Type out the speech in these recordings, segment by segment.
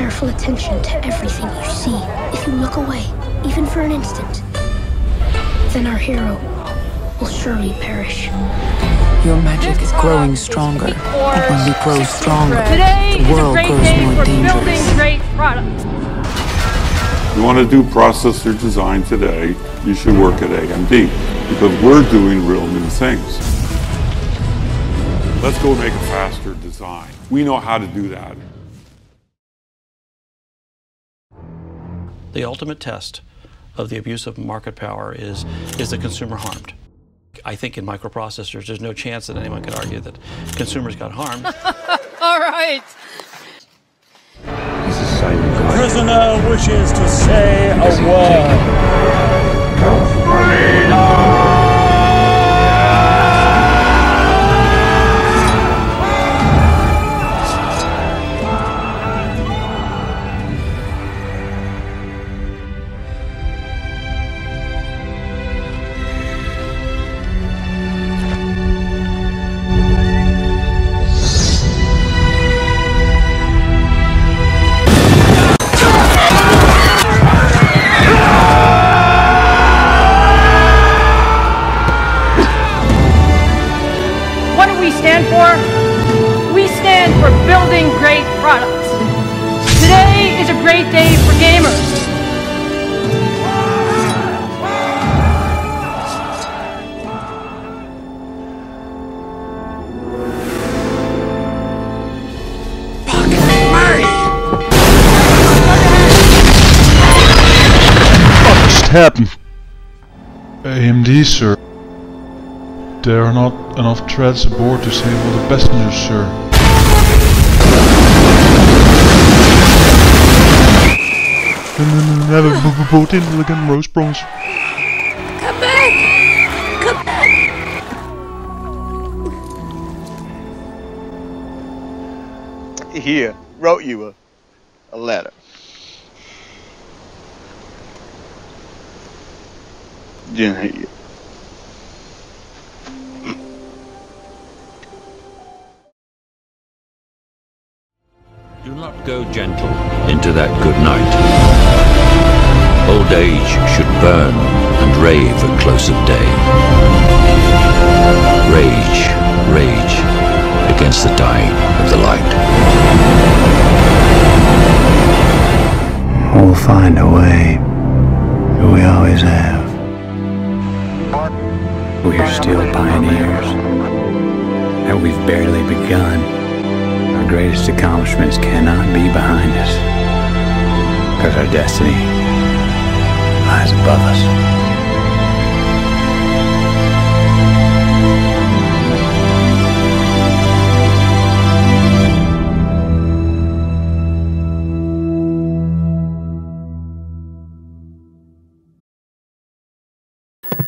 careful attention to everything you see. If you look away, even for an instant, then our hero will surely perish. Your magic is growing stronger. And when we grow stronger, Today the is a world great grows day more for building dangerous. great products. You want to do processor design today, you should work at AMD because we're doing real new things. Let's go make a faster design. We know how to do that. The ultimate test of the abuse of market power is is the consumer harmed. I think in microprocessors, there's no chance that anyone could argue that consumers got harmed. All right. Prisoner wishes to say a word. Happened? AMD, sir. There are not enough threads aboard to save all the passengers, sir. Never boot in again, Rose Bronze. Here, wrote you a, a letter. Didn't hate you. Do not go gentle into that good night. Old age should burn and rave at close of day. Rage, rage against the dying of the light. We'll find a way. We always have. We're still pioneers. That we've barely begun. Our greatest accomplishments cannot be behind us. Because our destiny lies above us.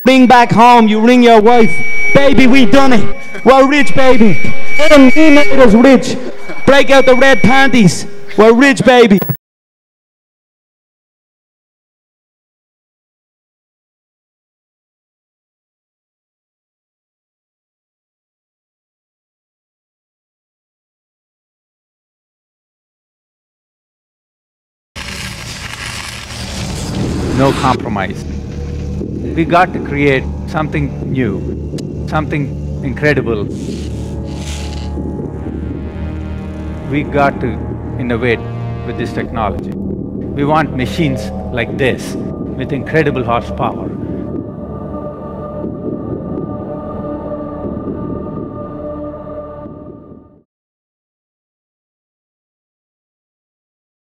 Ring back home, you ring your wife. Baby, we done it. We're rich, baby. AMD made us rich. Break out the red panties. We're rich, baby. No compromise. We got to create something new, something incredible. We got to innovate with this technology. We want machines like this with incredible horsepower